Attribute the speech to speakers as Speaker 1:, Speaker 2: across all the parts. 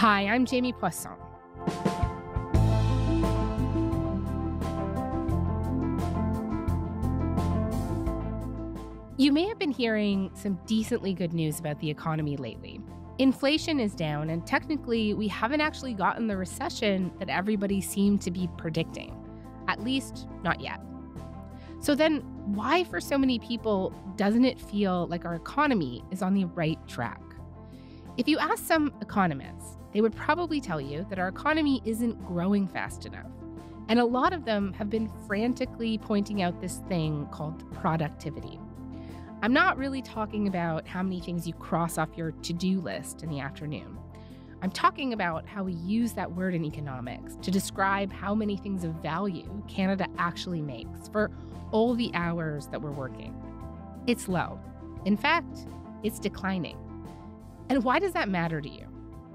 Speaker 1: Hi, I'm Jamie Poisson. You may have been hearing some decently good news about the economy lately. Inflation is down, and technically, we haven't actually gotten the recession that everybody seemed to be predicting. At least, not yet. So, then why, for so many people, doesn't it feel like our economy is on the right track? If you ask some economists, they would probably tell you that our economy isn't growing fast enough. And a lot of them have been frantically pointing out this thing called productivity. I'm not really talking about how many things you cross off your to do list in the afternoon. I'm talking about how we use that word in economics to describe how many things of value Canada actually makes for all the hours that we're working. It's low. In fact, it's declining. And why does that matter to you?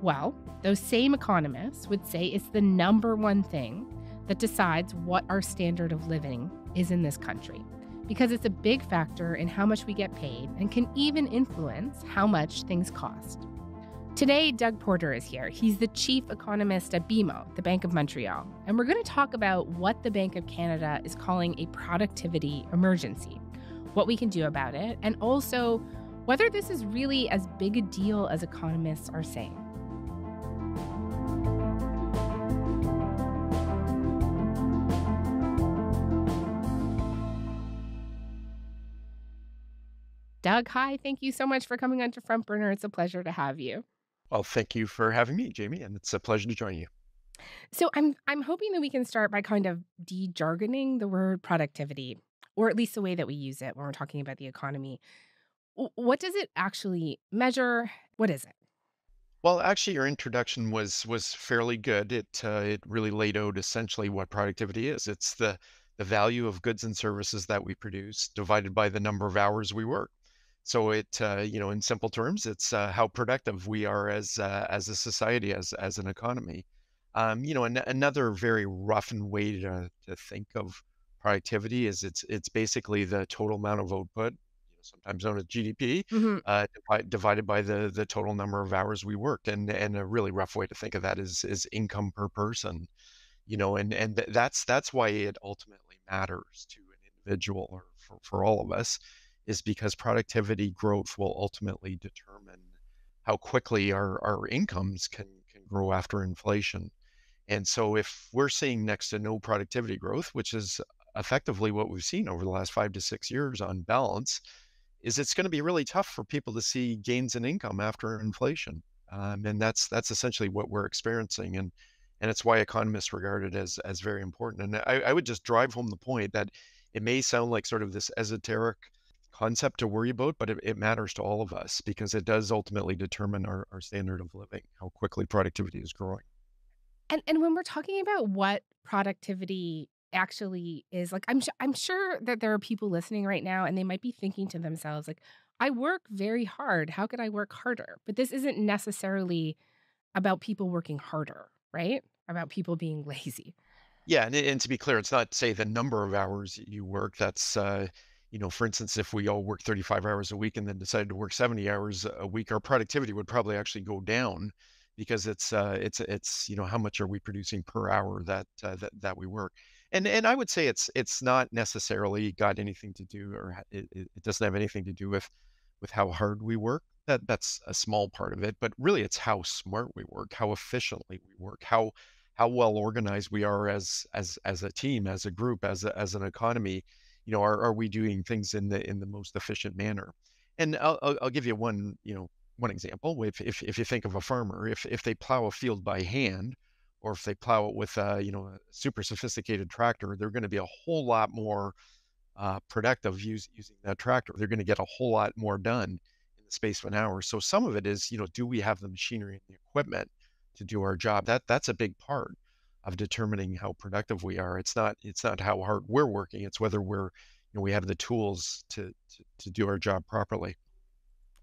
Speaker 1: Well, those same economists would say it's the number one thing that decides what our standard of living is in this country because it's a big factor in how much we get paid and can even influence how much things cost. Today, Doug Porter is here. He's the chief economist at BMO, the Bank of Montreal. And we're going to talk about what the Bank of Canada is calling a productivity emergency, what we can do about it, and also whether this is really as big a deal as economists are saying. Doug, hi. Thank you so much for coming on to Front Burner. It's a pleasure to have you.
Speaker 2: Well, thank you for having me, Jamie, and it's a pleasure to join you.
Speaker 1: So I'm I'm hoping that we can start by kind of de-jargoning the word productivity, or at least the way that we use it when we're talking about the economy. What does it actually measure? What is it?
Speaker 2: Well, actually, your introduction was was fairly good. It uh, it really laid out essentially what productivity is. It's the the value of goods and services that we produce divided by the number of hours we work. So it, uh, you know, in simple terms, it's uh, how productive we are as uh, as a society, as as an economy. Um, you know, an- another very roughened way to to think of productivity is it's it's basically the total amount of output, you know, sometimes known as GDP,
Speaker 1: hmm
Speaker 2: uh, divi- divided by the the total number of hours we worked. And and a really rough way to think of that is is income per person. You know, and and th- that's that's why it ultimately matters to an individual or for, for all of us is because productivity growth will ultimately determine how quickly our, our incomes can, can grow after inflation. And so if we're seeing next to no productivity growth, which is effectively what we've seen over the last five to six years on balance, is it's going to be really tough for people to see gains in income after inflation. Um, and that's that's essentially what we're experiencing. And and it's why economists regard it as as very important. And I, I would just drive home the point that it may sound like sort of this esoteric concept to worry about, but it, it matters to all of us because it does ultimately determine our, our standard of living, how quickly productivity is growing.
Speaker 1: And and when we're talking about what productivity actually is, like I'm I'm sure that there are people listening right now and they might be thinking to themselves like I work very hard. How could I work harder? But this isn't necessarily about people working harder, right? About people being lazy.
Speaker 2: Yeah, and, and to be clear, it's not say the number of hours you work. That's uh, you know, for instance, if we all work 35 hours a week and then decided to work 70 hours a week, our productivity would probably actually go down because it's uh, it's it's you know how much are we producing per hour that uh, that that we work. And and I would say it's it's not necessarily got anything to do or it, it it doesn't have anything to do with with how hard we work. That that's a small part of it, but really it's how smart we work, how efficiently we work, how how well organized we are as as as a team, as a group, as a, as an economy you know, are, are we doing things in the in the most efficient manner? And I'll, I'll, give you one, you know, one example. If, if if you think of a farmer, if if they plow a field by hand, or if they plow it with a you know a super sophisticated tractor, they're going to be a whole lot more uh, productive use, using that tractor. They're going to get a whole lot more done in the space of an hour. So some of it is, you know, do we have the machinery and the equipment to do our job? That that's a big part of determining how productive we are. It's not it's not how hard we're working. It's whether we're you know we have the tools to to, to do our job properly.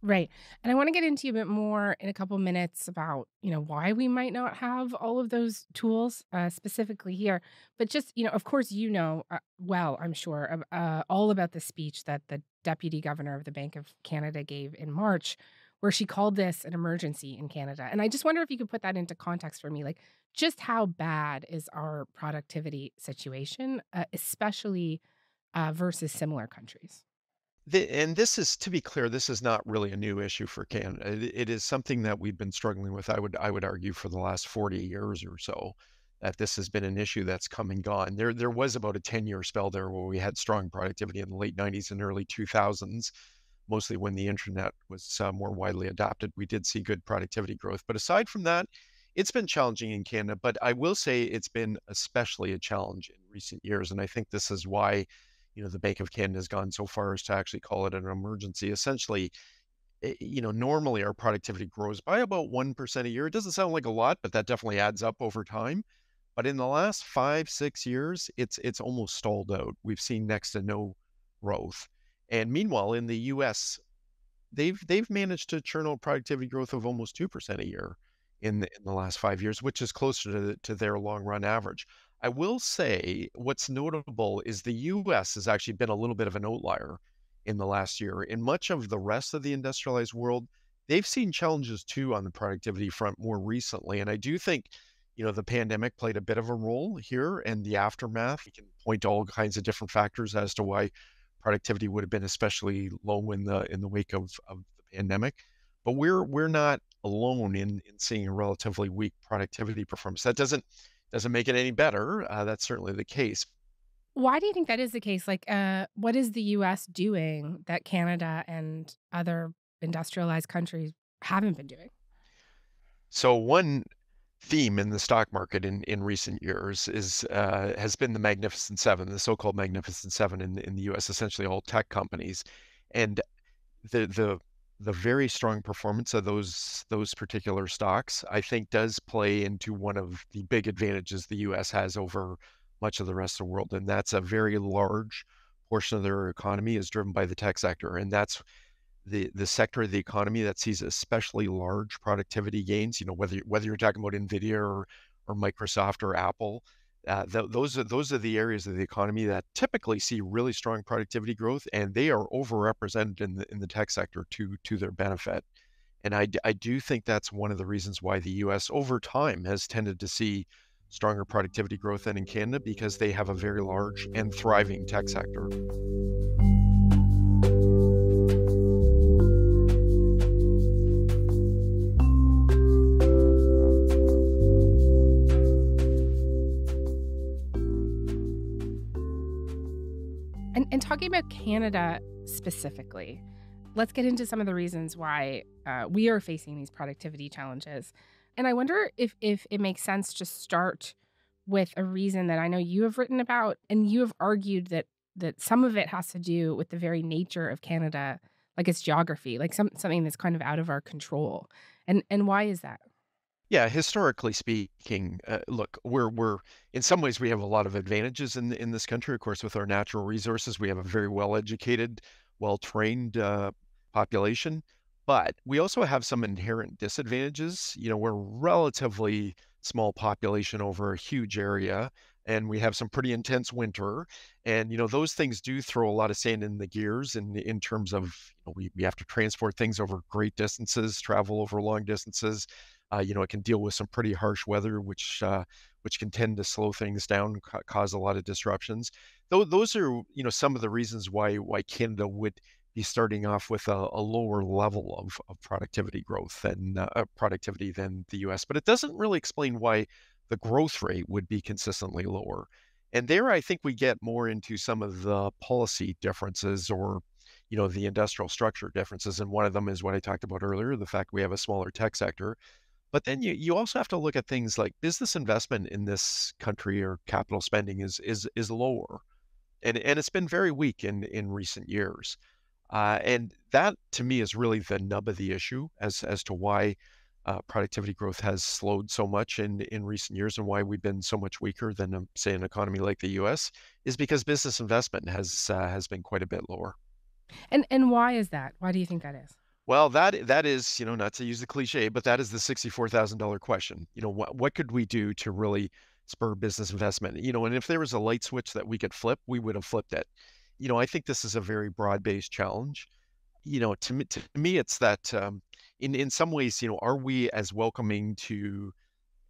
Speaker 1: Right. And I want to get into a bit more in a couple minutes about, you know, why we might not have all of those tools uh, specifically here. But just, you know, of course, you know, uh, well, I'm sure, uh, all about the speech that the deputy governor of the Bank of Canada gave in March where she called this an emergency in Canada. And I just wonder if you could put that into context for me. Like, just how bad is our productivity situation, uh, especially uh, versus similar countries?
Speaker 2: The, and this is, to be clear, this is not really a new issue for Canada. It, it is something that we've been struggling with. I would, I would argue, for the last 40 years or so, that this has been an issue that's come and gone. There, there was about a 10-year spell there where we had strong productivity in the late 90s and early 2000s, mostly when the internet was uh, more widely adopted. We did see good productivity growth, but aside from that, it's been challenging in Canada. But I will say it's been especially a challenge in recent years, and I think this is why you know, the Bank of Canada has gone so far as to actually call it an emergency. Essentially, eh, you know, normally our productivity grows by about 1% a year. It doesn't sound like a lot, but that definitely adds up over time. But in the last five, six years, it's it's almost stalled out. We've seen next to no growth. And meanwhile, in the US, they've they've managed to churn out productivity growth of almost 2% a year in the, in the last five years, which is closer to, to their long run average. I will say what's notable is the US has actually been a little bit of an outlier in the last year. In much of the rest of the industrialized world, they've seen challenges too on the productivity front more recently. And I do think, you know, the pandemic played a bit of a role here and the aftermath. We can point to all kinds of different factors as to why productivity would have been especially low in the in the wake of, of the pandemic. But we're we're not alone in, in seeing a relatively weak productivity performance. That doesn't doesn't make it any better. Uh, that's certainly the case.
Speaker 1: Why do you think that is the case? Like, uh, what is the U.S. doing that Canada and other industrialized countries haven't been doing?
Speaker 2: So one theme in the stock market in, in recent years is uh, has been the Magnificent Seven, the so-called Magnificent Seven in in the U.S. Essentially, all tech companies, and the the the very strong performance of those those particular stocks, I think, does play into one of the big advantages the U.S. has over much of the rest of the world, and that's a very large portion of their economy is driven by the tech sector, and that's the the sector of the economy that sees especially large productivity gains. You know, whether whether you're talking about Nvidia or or Microsoft or Apple, uh, th- those are those are the areas of the economy that typically see really strong productivity growth, and they are overrepresented in the in the tech sector to to their benefit. And I, I do think that's one of the reasons why the U.S. over time has tended to see stronger productivity growth than in Canada because they have a very large and thriving tech sector.
Speaker 1: Talking about Canada specifically, let's get into some of the reasons why uh, we are facing these productivity challenges. And I wonder if if it makes sense to start with a reason that I know you have written about, and you have argued that that some of it has to do with the very nature of Canada, like its geography, like some something that's kind of out of our control. And and why is that?
Speaker 2: Yeah, historically speaking, uh, look, we're we're in some ways we have a lot of advantages in in this country. Of course, with our natural resources, we have a very well educated, well trained uh, population, but we also have some inherent disadvantages. You know, we're relatively small population over a huge area, and we have some pretty intense winter. And you know, those things do throw a lot of sand in the gears, in in terms of you know, we we have to transport things over great distances, travel over long distances uh, you know, it can deal with some pretty harsh weather, which uh, which can tend to slow things down, ca- cause a lot of disruptions. Though those are you know some of the reasons why why Canada would be starting off with a, a lower level of, of productivity growth than uh, uh productivity than the U.S. But it doesn't really explain why the growth rate would be consistently lower. And there, I think we get more into some of the policy differences or you know the industrial structure differences and one of them is what i talked about earlier the fact we have a smaller tech sector but then you, you also have to look at things like business investment in this country or capital spending is is is lower, and and it's been very weak in in recent years, uh, and that to me is really the nub of the issue as as to why uh, productivity growth has slowed so much in in recent years and why we've been so much weaker than um, say an economy like the U.S. is because business investment has uh, has been quite a bit lower.
Speaker 1: And and why is that? Why do you think that is?
Speaker 2: Well, that that is, you know, not to use the cliche, but that is the $64,000 question. You know, what what could we do to really spur business investment? You know, and if there was a light switch that we could flip, we would have flipped it. You know, I think this is a very broad-based challenge. You know, to me, to me, it's that um, in in some ways, you know, are we as welcoming to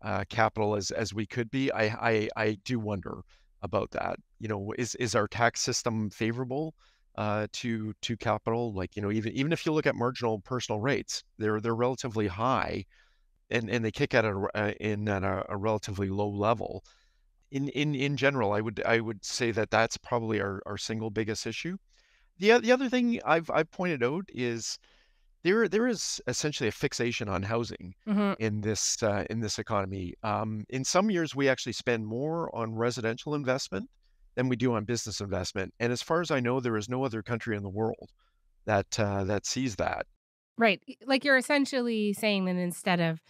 Speaker 2: uh, capital as as we could be? I, I I do wonder about that. You know, is is our tax system favorable uh, to to capital? Like, you know, even even if you look at marginal personal rates, they're they're relatively high, and and they kick at a uh, in at a, a relatively low level. In in in general, I would I would say that that's probably our our single biggest issue. The the other thing I've I've pointed out is there there is essentially a fixation on housing
Speaker 1: hmm
Speaker 2: in this uh, in this economy. Um, in some years, we actually spend more on residential investment than we do on business investment. And as far as I know, there is no other country in the world that uh, that sees that.
Speaker 1: Right. Like you're essentially saying that instead of,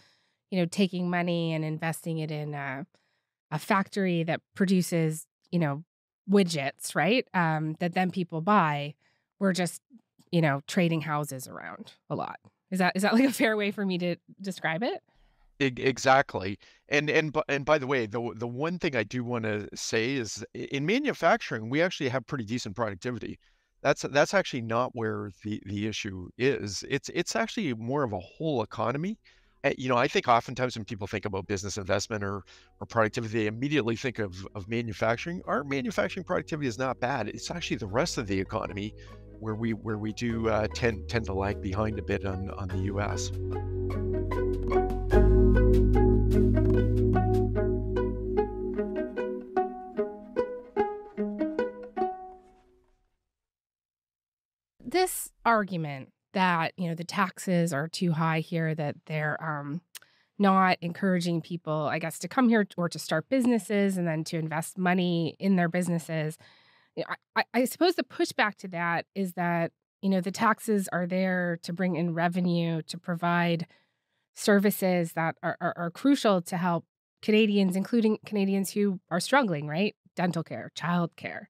Speaker 1: you know, taking money and investing it in a, a factory that produces, you know, widgets, right? Um, that then people buy, we're just, you know, trading houses around a lot. Is that is that like a fair way for me to describe it?
Speaker 2: Exactly. And and and by the way, the the one thing I do want to say is in manufacturing, we actually have pretty decent productivity. That's that's actually not where the the issue is. It's it's actually more of a whole economy. Uh, You know, I think oftentimes when people think about business investment or or productivity, they immediately think of of manufacturing. Our manufacturing productivity is not bad. It's actually the rest of the economy where we where we do uh, tend tend to lag behind a bit on on the U.S.
Speaker 1: This argument that, you know, the taxes are too high here, that they're um not encouraging people, I guess, to come here or to start businesses and then to invest money in their businesses. I I suppose the pushback to that is that, you know, the taxes are there to bring in revenue, to provide services that are, are, are crucial to help Canadians, including Canadians who are struggling, right? Dental care, child care.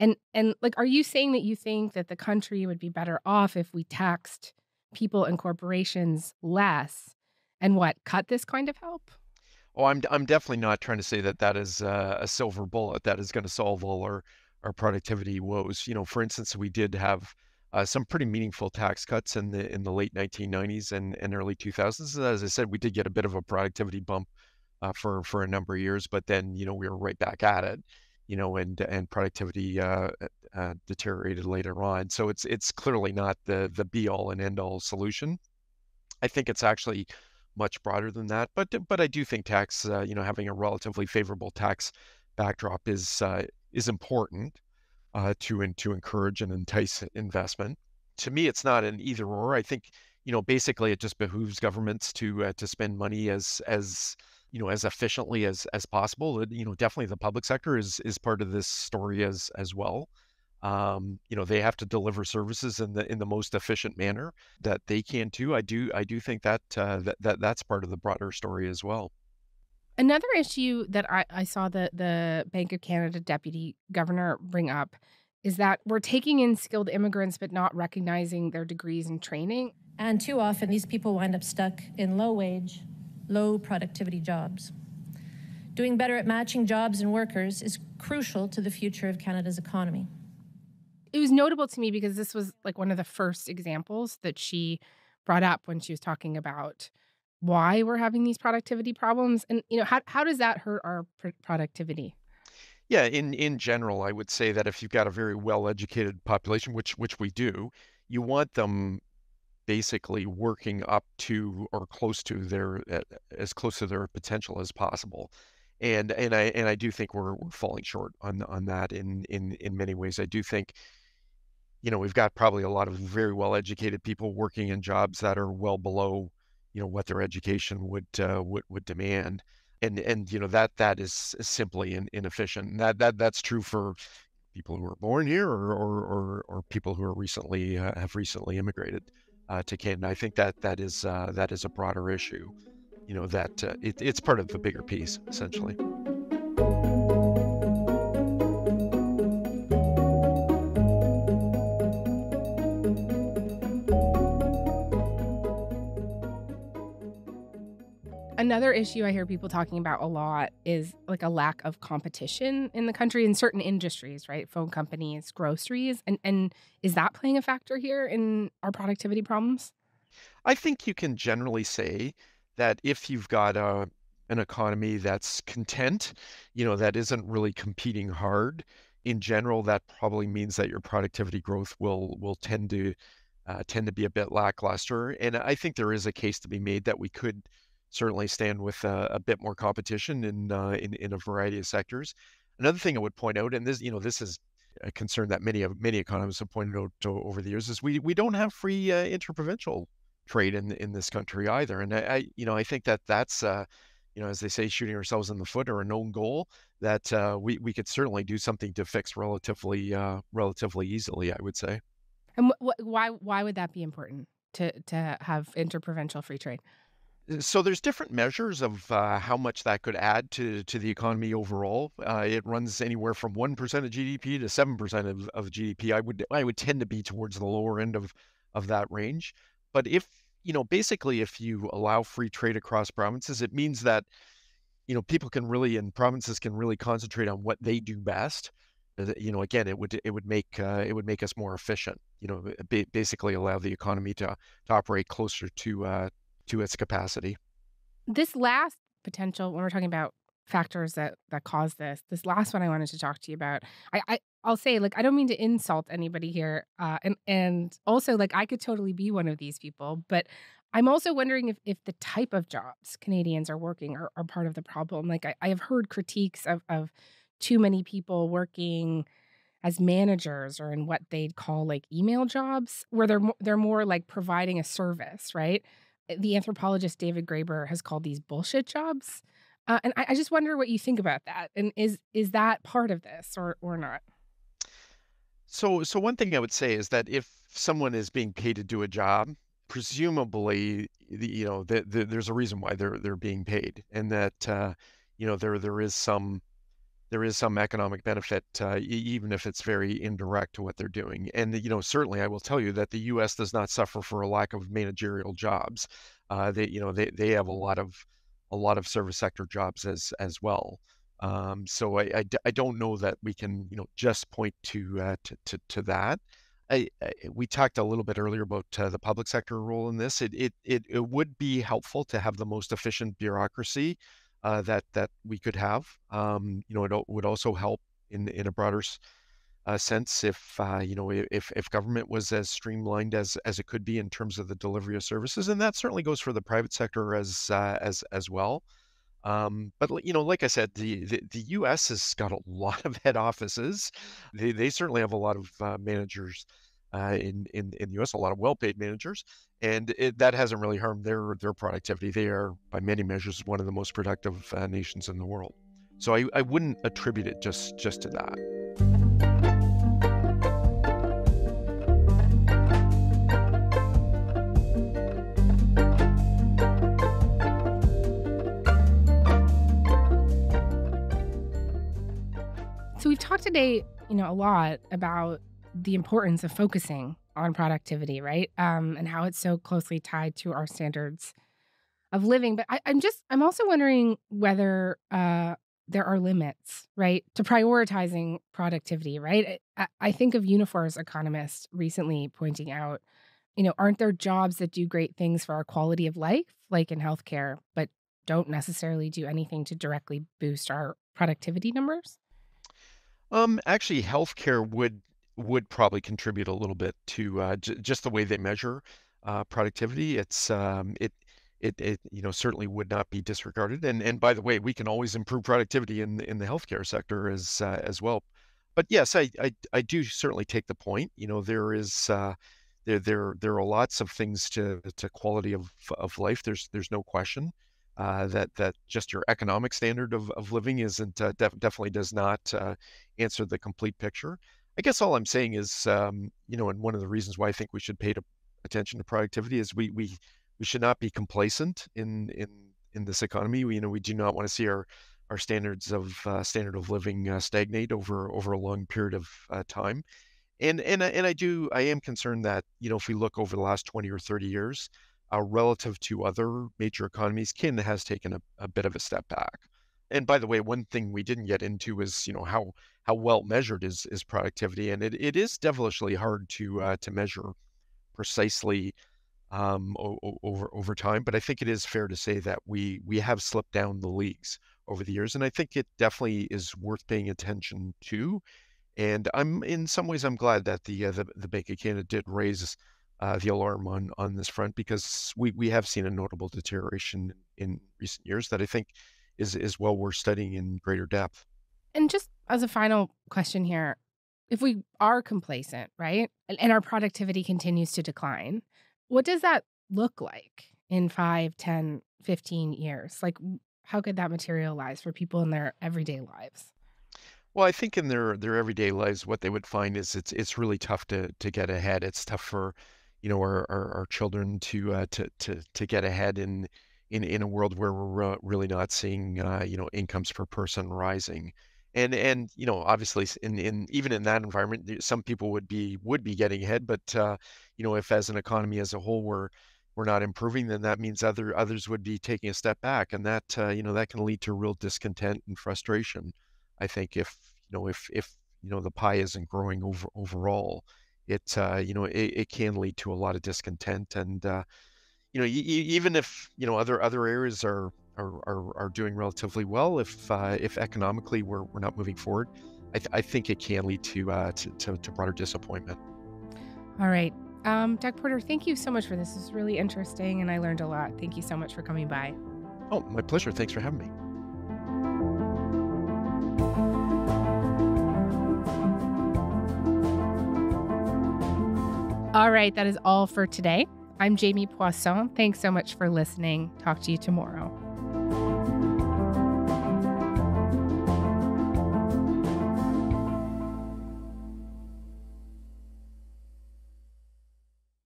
Speaker 1: And and like are you saying that you think that the country would be better off if we taxed people and corporations less and what cut this kind of help?
Speaker 2: Oh, I'm I'm definitely not trying to say that that is uh, a silver bullet that is going to solve all our our productivity woes. You know, for instance, we did have uh, some pretty meaningful tax cuts in the in the late 1990s and, and early 2000s. As I said, we did get a bit of a productivity bump uh, for for a number of years, but then you know we were right back at it. You know, and and productivity uh, uh, deteriorated later on. So it's it's clearly not the the be all and end all solution. I think it's actually much broader than that. But but I do think tax, uh, you know, having a relatively favorable tax backdrop is uh, is important uh, to and to encourage and entice investment. To me, it's not an either or. I think you know basically it just behooves governments to uh, to spend money as as you know as efficiently as as possible. And, You know, definitely the public sector is is part of this story as as well. Um, you know, they have to deliver services in the in the most efficient manner that they can too. I do I do think that uh, that, that that's part of the broader story as well.
Speaker 1: Another issue that I, I saw the the Bank of Canada deputy governor bring up is that we're taking in skilled immigrants but not recognizing their degrees and training.
Speaker 3: And too often, these people wind up stuck in low wage, low productivity jobs. Doing better at matching jobs and workers is crucial to the future of Canada's economy.
Speaker 1: it was notable to me because this was like one of the first examples that she brought up when she was talking about why we're having these productivity problems and you know how how does that hurt our pr- productivity
Speaker 2: Yeah, in in general, I would say that if you've got a very well-educated population, which which we do, you want them basically working up to or close to their uh, as close to their potential as possible. And and I and I do think we're we're falling short on on that in in in many ways. I do think you know, we've got probably a lot of very well-educated people working in jobs that are well below, you know, what their education would uh, would would demand, and and you know that that is simply in, inefficient. And that that that's true for people who are born here or or or, or people who are recently uh, have recently immigrated uh, to Canada. I think that that is uh, that is a broader issue. You know that uh, it, it's part of the bigger piece essentially.
Speaker 1: Another issue i hear people talking about a lot is like a lack of competition in the country in certain industries right phone companies groceries and and is that playing a factor here in our productivity problems
Speaker 2: I think you can generally say that if you've got a an economy that's content, you know, that isn't really competing hard, in general, that probably means that your productivity growth will will tend to uh, tend to be a bit lackluster. And I think there is a case to be made that we could certainly stand with a, a bit more competition in, uh, in in a variety of sectors. Another thing I would point out, and this you know this is a concern that many of many economists have pointed out over the years, is we we don't have free uh, interprovincial trade in in this country either. And I, I you know I think that that's uh, you know, as they say, shooting ourselves in the foot or a known goal that uh, we we could certainly do something to fix relatively uh, relatively easily. I would say.
Speaker 1: And wh- why why would that be important to to have interprovincial free trade?
Speaker 2: Uh, so there's different measures of uh, how much that could add to to the economy overall. Uh, it runs anywhere from one percent of GDP to seven percent of, of GDP. I would I would tend to be towards the lower end of of that range. But if you know, basically, if you allow free trade across provinces, it means that, you know, people can really and provinces can really concentrate on what they do best. Uh, you know, again, it would it would make uh, it would make us more efficient. You know, basically allow the economy to to operate closer to uh, to its capacity.
Speaker 1: This last potential, when we're talking about factors that that cause this. This last one I wanted to talk to you about. I, I I'll say like I don't mean to insult anybody here, uh, and and also like I could totally be one of these people, but I'm also wondering if if the type of jobs Canadians are working are, are part of the problem. Like I, I have heard critiques of of too many people working as managers or in what they'd call like email jobs where they're they're more like providing a service, right? The anthropologist David Graeber has called these bullshit jobs. Uh, and I, I just wonder what you think about that. And is is that part of this or or not?
Speaker 2: So, so one thing I would say is that if someone is being paid to do a job, presumably, the, you know, the, the, there's a reason why they're they're being paid, and that uh, you know there there is some there is some economic benefit, uh, even if it's very indirect to what they're doing. And you know, certainly, I will tell you that the U.S. does not suffer for a lack of managerial jobs. Uh, they you know they they have a lot of a lot of service sector jobs as as well. Um, so I, I, I, don't know that we can you know just point to uh, to, to, to that. I, I, we talked a little bit earlier about uh, the public sector role in this. It, it it it would be helpful to have the most efficient bureaucracy uh, that that we could have. Um, you know, it would also help in in a broader uh, sense if uh, you know if if government was as streamlined as as it could be in terms of the delivery of services, and that certainly goes for the private sector as uh, as as well. Um, but you know, like I said, the, the, the U.S. has got a lot of head offices. They they certainly have a lot of uh, managers uh, in in in the U.S. A lot of well-paid managers, and it, that hasn't really harmed their their productivity. They are, by many measures, one of the most productive uh, nations in the world. So I, I wouldn't attribute it just just to that.
Speaker 1: So we've talked today, you know, a lot about the importance of focusing on productivity, right? Um, and how it's so closely tied to our standards of living. But I, am just, I'm also wondering whether uh, there are limits, right, to prioritizing productivity, right? I, I think of Unifor's economist recently pointing out, you know, aren't there jobs that do great things for our quality of life, like in healthcare, but don't necessarily do anything to directly boost our productivity numbers?
Speaker 2: Um, actually, healthcare would would probably contribute a little bit to uh, j- just the way they measure uh, productivity. It's um, it, it it you know certainly would not be disregarded. And and by the way, we can always improve productivity in in the healthcare sector as uh, as well. But yes, I, I I do certainly take the point. You know, there is uh, there there there are lots of things to to quality of of life. There's there's no question uh, that that just your economic standard of, of living isn't uh, def- definitely does not answer the complete picture. I guess all I'm saying is, um, you know, and one of the reasons why I think we should pay to, attention to productivity is we we we should not be complacent in in in this economy. We, you know, we do not want to see our our standards of uh, standard of living uh, stagnate over over a long period of uh, time. And and and I do I am concerned that you know if we look over the last 20 or 30 years, uh, relative to other major economies, Canada has taken a, a bit of a step back. And by the way, one thing we didn't get into is, you know, how how well measured is is productivity, and it, it is devilishly hard to uh, to measure precisely um, o- over over time. But I think it is fair to say that we we have slipped down the leagues over the years, and I think it definitely is worth paying attention to. And I'm in some ways I'm glad that the uh, the, the Bank of Canada did raise uh, the alarm on on this front because we we have seen a notable deterioration in recent years that I think is is well worth studying in greater depth.
Speaker 1: And just as a final question here, if we are complacent, right, and, and our productivity continues to decline, what does that look like in 5, 10, 15 years? Like, how could that materialize for people in their everyday lives?
Speaker 2: Well, I think in their their everyday lives, what they would find is it's it's really tough to to get ahead. It's tough for, you know, our our, our children to uh, to to to get ahead in in in a world where we're really not seeing uh, you know incomes per person rising. And and you know obviously in in even in that environment, some people would be would be getting ahead, but uh, you know if as an economy as a whole we're we're not improving, then that means other others would be taking a step back, and that uh, you know that can lead to real discontent and frustration. I think if you know if if you know the pie isn't growing over overall, it uh, you know it, it can lead to a lot of discontent and uh, you know even if you know other other areas are are, are, are doing relatively well if uh, if economically we're, we're not moving forward I, th- I think it can lead to, uh, to, to, to broader disappointment.
Speaker 1: All right. Um, doug porter thank you so much for this. This is really interesting and i learned a lot. Thank you so much for coming by.
Speaker 2: Oh my pleasure. Thanks for having me.
Speaker 1: All right, that is all for today. I'm Jamie Poisson. Thanks so much for listening. Talk to you tomorrow.